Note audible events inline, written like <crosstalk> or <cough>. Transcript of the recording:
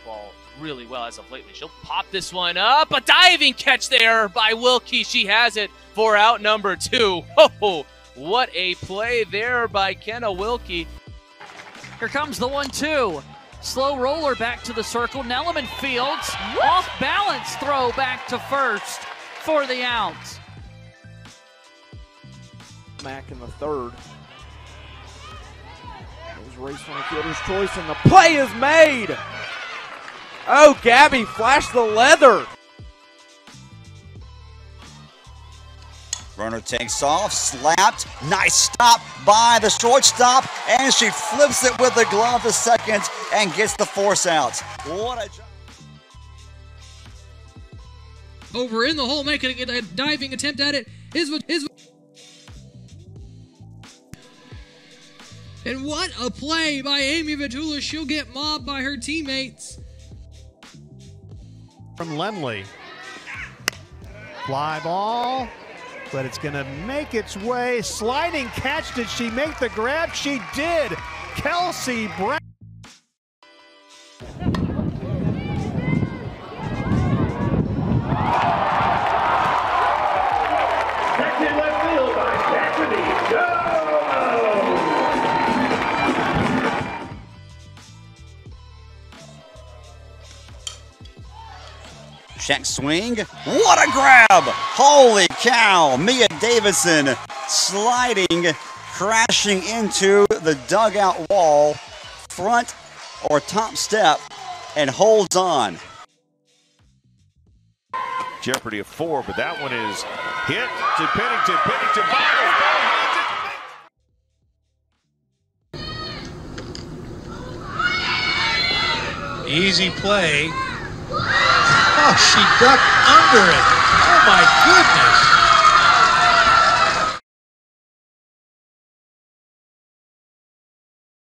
ball really well as of lately. She'll pop this one up. A diving catch there by Wilkie. She has it for out number two. <laughs> Oh, what a play there by Kenna Wilkie. Here comes the one two. Slow roller back to the circle. Nelliman Fields off balance throw back to first for the out. Mack in the third. There's race on the fielder's choice, and the play is made. Oh, Gabby flashed the leather. Runner takes off, slapped, nice stop by the shortstop, and she flips it with the glove to second and gets the force out. What a job. over in the hole, making a diving attempt at it. Is is and what a play by Amy Vitula. She'll get mobbed by her teammates. From Lemley. Fly ball, but it's to make its way. Sliding catch. Did she make the grab? She did. Kelsey Brown. Check swing. What a grab! Holy cow! Mia Davidson sliding, crashing into the dugout wall, front or top step, and holds on. Jeopardy of four, but that one is hit to Pennington. Pennington Easy play. Oh, she ducked under it. Oh, my goodness.